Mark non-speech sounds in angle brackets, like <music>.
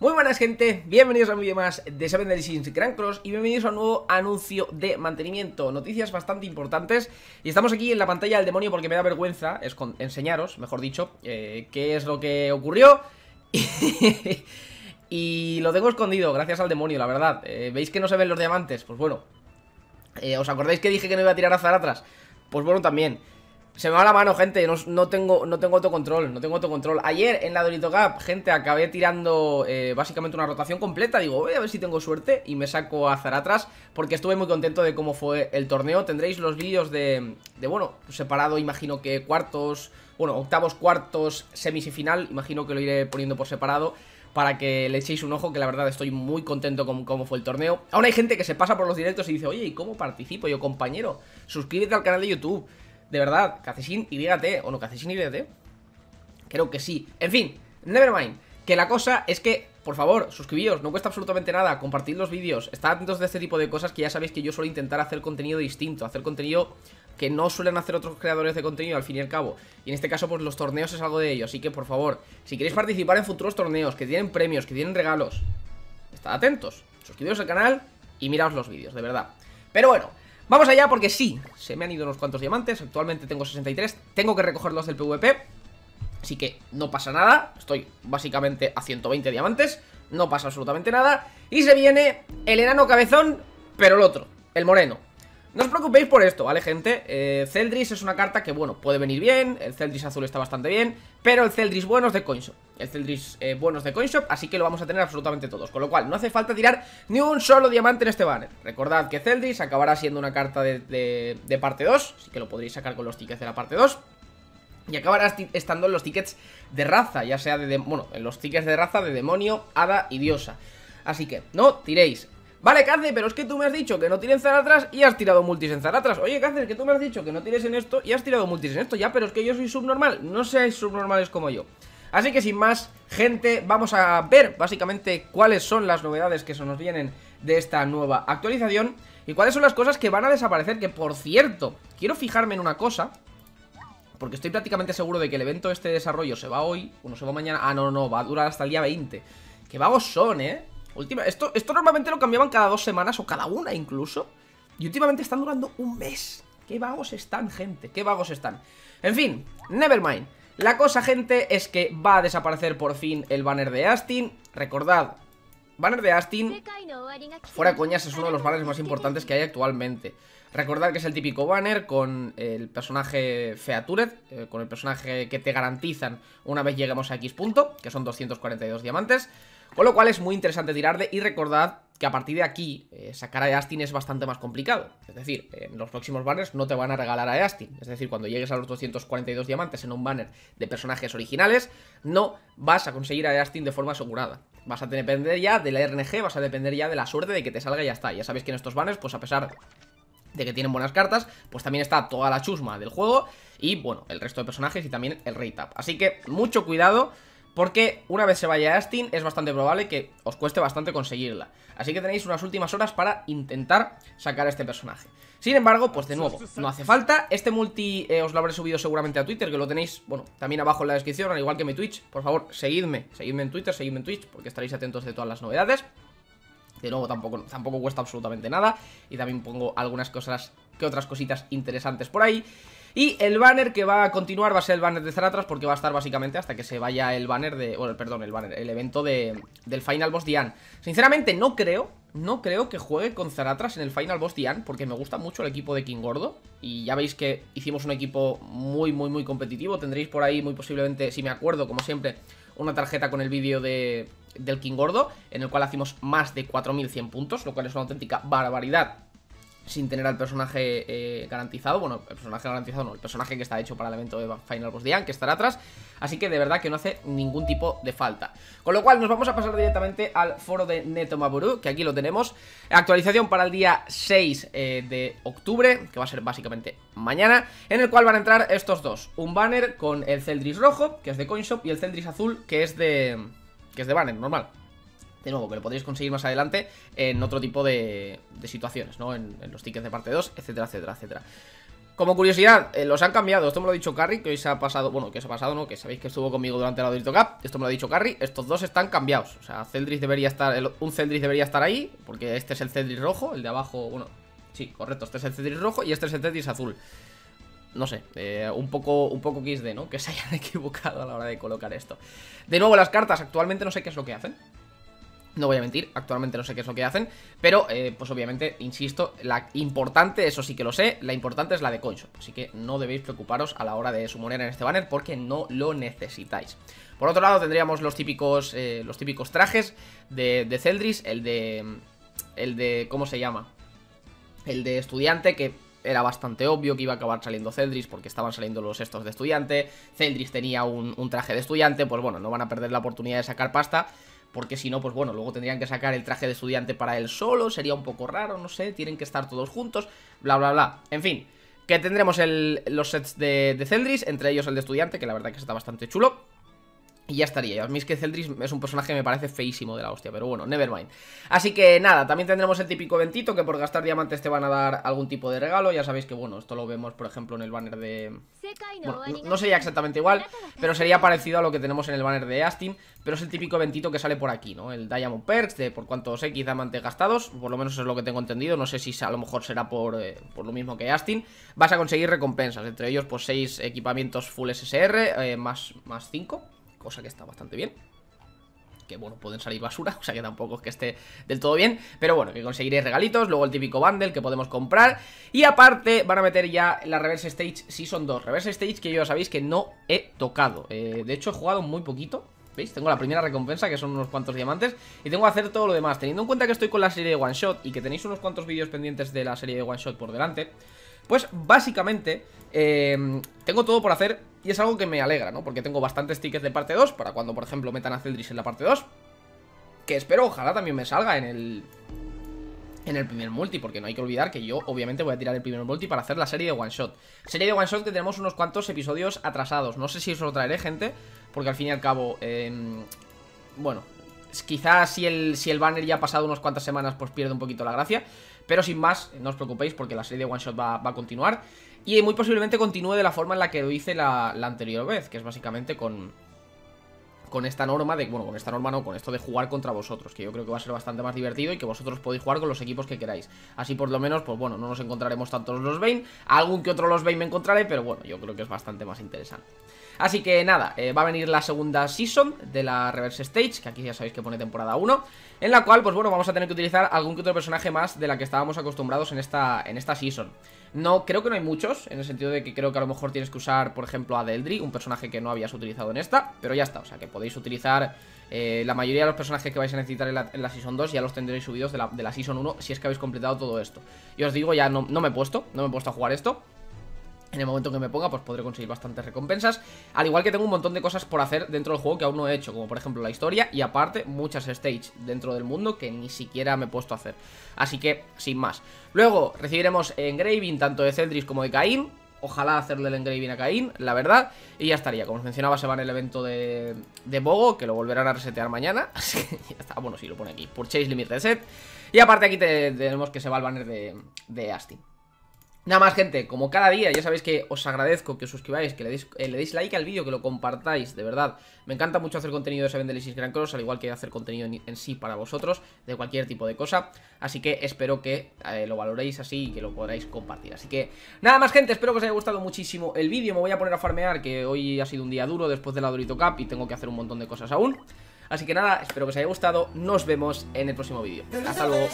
Muy buenas gente, bienvenidos a un vídeo más de Seven Deadly Grand Cross y bienvenidos a un nuevo anuncio de mantenimiento, noticias bastante importantes. Y estamos aquí en la pantalla del demonio porque me da vergüenza enseñaros, mejor dicho, eh, qué es lo que ocurrió. <laughs> Y lo tengo escondido gracias al demonio, la verdad, eh, ¿veis que no se ven los diamantes? Pues bueno, eh, ¿os acordáis que dije que no iba a tirar a atrás? Pues bueno, también se me va la mano, gente, no, tengo, no tengo autocontrol, no tengo autocontrol Ayer en la Dorito Cup, gente, acabé tirando eh, básicamente una rotación completa Digo, voy a ver si tengo suerte y me saco a atrás Porque estuve muy contento de cómo fue el torneo Tendréis los vídeos de, de, bueno, separado, imagino que cuartos Bueno, octavos, cuartos, semis y final Imagino que lo iré poniendo por separado para que le echéis un ojo, que la verdad estoy muy contento con cómo fue el torneo. Aún hay gente que se pasa por los directos y dice, oye, ¿y cómo participo yo, compañero? Suscríbete al canal de YouTube. De verdad, Cacesin y dígate, o no, Cacesin y dígate. Creo que sí. En fin, nevermind. Que la cosa es que, por favor, suscribíos, no cuesta absolutamente nada, compartid los vídeos, estad atentos de este tipo de cosas que ya sabéis que yo suelo intentar hacer contenido distinto, hacer contenido que no suelen hacer otros creadores de contenido al fin y al cabo. Y en este caso, pues los torneos es algo de ello, así que por favor, si queréis participar en futuros torneos, que tienen premios, que tienen regalos, estad atentos, suscribíos al canal y miraos los vídeos, de verdad. Pero bueno, Vamos allá porque sí, se me han ido unos cuantos diamantes Actualmente tengo 63, tengo que recogerlos del PvP Así que no pasa nada Estoy básicamente a 120 diamantes No pasa absolutamente nada Y se viene el enano cabezón Pero el otro, el moreno no os preocupéis por esto, ¿vale, gente? Eh, Celdris es una carta que, bueno, puede venir bien El Celdris azul está bastante bien Pero el Celdris bueno es de Coinshop El Celdris eh, bueno es de Coinshop Así que lo vamos a tener absolutamente todos Con lo cual, no hace falta tirar ni un solo diamante en este banner Recordad que Celdris acabará siendo una carta de, de parte 2 Así que lo podréis sacar con los tickets de la parte 2 y acabará estando en los tickets de raza, ya sea de, bueno, en los tickets de raza de demonio, hada y diosa. Así que, no tiréis Vale, Cáceres, pero es que tú me has dicho que no tires en atrás y has tirado multis en Zaratras. Oye, Cáceres, que tú me has dicho que no tires en esto y has tirado multis en esto. Ya, pero es que yo soy subnormal. No seáis subnormales como yo. Así que sin más, gente, vamos a ver básicamente cuáles son las novedades que se nos vienen de esta nueva actualización y cuáles son las cosas que van a desaparecer. Que por cierto, quiero fijarme en una cosa. Porque estoy prácticamente seguro de que el evento este de desarrollo se va hoy, uno se va mañana. Ah, no, no, va a durar hasta el día 20. Que vagos son, ¿eh? Esto, normalmente lo cambiaban cada dos semanas o cada una incluso. Y últimamente están durando un mes. Qué vagos están, gente, qué vagos están. En fin, nevermind. La cosa, gente, es que va a desaparecer por fin el banner de Astin. Recordad, banner de Astin, fuera coñas, es uno de los banners más importantes que hay actualmente. Recordad que es el típico banner con el personaje Featured, eh, con el personaje que te garantizan una vez lleguemos a X punto, que son 242 diamantes. Con lo cual es muy interesante tirar de y recordad que a partir de aquí eh, sacar a Astin es bastante más complicado. Es decir, en los próximos banners no te van a regalar a Astin. Es decir, cuando llegues a los 242 diamantes en un banner de personajes originales, no vas a conseguir a Astin de forma asegurada. Vas a depender ya de la RNG, vas a depender ya de la suerte de que te salga y ya está. Ya sabéis que en estos banners, pues a pesar de que tienen buenas cartas, pues también está toda la chusma del juego y, bueno, el resto de personajes y también el rate up. Así que mucho cuidado porque una vez se vaya Astin es bastante probable que os cueste bastante conseguirla. Así que tenéis unas últimas horas para intentar sacar a este personaje. Sin embargo, pues de nuevo, no hace falta. Este multi eh, os lo habré subido seguramente a Twitter, que lo tenéis, bueno, también abajo en la descripción, al igual que mi Twitch. Por favor, seguidme, seguidme en Twitter, seguidme en Twitch, porque estaréis atentos de todas las novedades. De nuevo, tampoco, tampoco cuesta absolutamente nada. Y también pongo algunas cosas, que otras cositas interesantes por ahí. Y el banner que va a continuar va a ser el banner de Zaratras porque va a estar básicamente hasta que se vaya el banner de... Bueno, perdón, el banner, el evento de, del Final Boss Dian. Sinceramente no creo, no creo que juegue con Zaratras en el Final Boss Dian porque me gusta mucho el equipo de King Gordo. Y ya veis que hicimos un equipo muy, muy, muy competitivo. Tendréis por ahí muy posiblemente, si me acuerdo, como siempre, una tarjeta con el vídeo de, del King Gordo en el cual hacemos más de 4100 puntos, lo cual es una auténtica barbaridad sin tener al personaje eh, garantizado. Bueno, el personaje garantizado no, el personaje que está hecho para el evento de Final Boss Dian, que estará atrás. Así que de verdad que no hace ningún tipo de falta. Con lo cual nos vamos a pasar directamente al foro de Netomaburu, que aquí lo tenemos. Actualización para el día 6 eh, de octubre, que va a ser básicamente mañana, en el cual van a entrar estos dos. Un banner con el Celdris rojo, que es de Coinshop, y el Celdris azul, que es de... que es de banner, normal de nuevo, que lo podréis conseguir más adelante en otro tipo de, situaciones, ¿no? En, los tickets de parte 2, etcétera, etcétera, etcétera. Como curiosidad, eh, los han cambiado. Esto me lo ha dicho Carry, que hoy se ha pasado. Bueno, que se ha pasado, ¿no? Que sabéis que estuvo conmigo durante la Audito Cup. Esto me lo ha dicho Carry. Estos dos están cambiados. O sea, Celdris debería estar. un Celdris debería estar ahí. Porque este es el Celdris rojo. El de abajo, bueno. Sí, correcto. Este es el Celdris rojo y este es el Celdris azul. No sé, eh, un poco un poco XD, ¿no? Que se <laughs> hayan equivocado a la hora de colocar esto. De nuevo, las cartas actualmente no sé qué es lo que hacen. No voy a mentir, actualmente no sé qué es lo que hacen Pero, eh, pues obviamente, insisto La importante, eso sí que lo sé La importante es la de Concho Así que no debéis preocuparos a la hora de sumoner en este banner Porque no lo necesitáis Por otro lado tendríamos los típicos eh, Los típicos trajes de, de Celdris El de... El de... ¿Cómo se llama? El de estudiante que era bastante obvio que iba a acabar saliendo Celdris porque estaban saliendo los estos de estudiante. Celdris tenía un, un, traje de estudiante, pues bueno, no van a perder la oportunidad de sacar pasta porque si no, pues bueno, luego tendrían que sacar el traje de estudiante para él solo, sería un poco raro, no sé, tienen que estar todos juntos, bla, bla, bla. En fin, que tendremos los sets de, de entre ellos el de estudiante, que la verdad que está bastante chulo. Y ya estaría, a mí es que Celdris es un personaje que me parece feísimo de la hostia, pero bueno, nevermind Así que nada, también tendremos el típico eventito que por gastar diamantes te van a dar algún tipo de regalo. Ya sabéis que bueno, esto lo vemos por ejemplo en el banner de... Bueno, no, sería exactamente igual, pero sería parecido a lo que tenemos en el banner de Astin Pero es el típico eventito que sale por aquí, ¿no? El Diamond Perks de por cuántos X diamantes gastados Por lo menos es lo que tengo entendido, no sé si a lo mejor será por, eh, por lo mismo que Astin. Vas a conseguir recompensas, entre ellos pues 6 equipamientos full SSR, eh, más, más 5 cosa que está bastante bien. Que bueno, pueden salir basura, <laughs> o sea que tampoco es que esté del todo bien, pero bueno, que conseguiréis regalitos, luego el típico bundle que podemos comprar, y aparte van a meter ya la Reverse Stage Season 2, Reverse Stage que ya sabéis que no he tocado, eh, de hecho he jugado muy poquito, ¿veis? Tengo la primera recompensa que son unos cuantos diamantes, y tengo que hacer todo lo demás, teniendo en cuenta que estoy con la serie de One Shot, y que tenéis unos cuantos vídeos pendientes de la serie de One Shot por delante, pues básicamente eh, tengo todo por hacer y es algo que me alegra, ¿no? Porque tengo bastantes tickets de parte 2 para cuando, por ejemplo, metan a Celdris en la parte 2. Que espero, ojalá también me salga en el... En el primer multi, porque no hay que olvidar que yo obviamente voy a tirar el primer multi para hacer la serie de one shot Serie de one shot que tenemos unos cuantos episodios atrasados No sé si os lo traeré, gente, porque al fin y al cabo, eh, bueno, quizás si el, si el banner ya ha pasado unas cuantas semanas pues pierde un poquito la gracia Pero sin más, no os preocupéis porque la serie de one shot va, va a continuar y muy posiblemente continúe de la forma en la que lo hice la, anterior vez, que es básicamente con, con esta norma de, bueno, con esta norma no, con esto de jugar contra vosotros, que yo creo que va a ser bastante más divertido y que vosotros podéis jugar con los equipos que queráis. Así por lo menos, pues bueno, no nos encontraremos tantos los Bane, algún que otro los Bane me encontraré, pero bueno, yo creo que es bastante más interesante. Así que nada, eh, va a venir la segunda season de la Reverse Stage, que aquí ya sabéis que pone temporada 1, en la cual, pues bueno, vamos a tener que utilizar algún que otro personaje más de la que estábamos acostumbrados en esta, en esta season. No, creo que no hay muchos, en el sentido de que creo que a lo mejor tienes que usar, por ejemplo, a Deldry, un personaje que no habías utilizado en esta, pero ya está, o sea que podéis utilizar eh, la mayoría de los personajes que vais a necesitar en la, Season 2 ya los tendréis subidos de la, de la, Season 1 si es que habéis completado todo esto. Y os digo, ya no, no me he puesto, no me he puesto a jugar esto, en el momento que me ponga, pues podré conseguir bastantes recompensas. Al igual que tengo un montón de cosas por hacer dentro del juego que aún no he hecho Como por ejemplo la historia y aparte muchas stages dentro del mundo que ni siquiera me he puesto a hacer. Así que, sin más. Luego recibiremos engraving tanto de Celdris como de Caín. Ojalá hacerle el engraving a Caín, la verdad. Y ya estaría, como os mencionaba se va en el evento de, de Bogo Que lo volverán a resetear mañana. <laughs> Así que ya está, bueno, sí, lo pone aquí. Purchase Limit Reset. Y aparte aquí tenemos que se va el banner de, de Astin Nada más, gente, como cada día, ya sabéis que os agradezco que os suscribáis, que le deis, eh, le deis like al vídeo, que lo compartáis, de verdad. Me encanta mucho hacer contenido de Seven Delicious Grand Cross, al igual que hacer contenido en, sí para vosotros, de cualquier tipo de cosa. Así que espero que eh, lo valoréis así y que lo podáis compartir. Así que, nada más, gente, espero que os haya gustado muchísimo el vídeo. Me voy a poner a farmear, que hoy ha sido un día duro después de la Dorito Cup y tengo que hacer un montón de cosas aún. Así que nada, espero que os haya gustado. Nos vemos en el próximo vídeo. Hasta luego.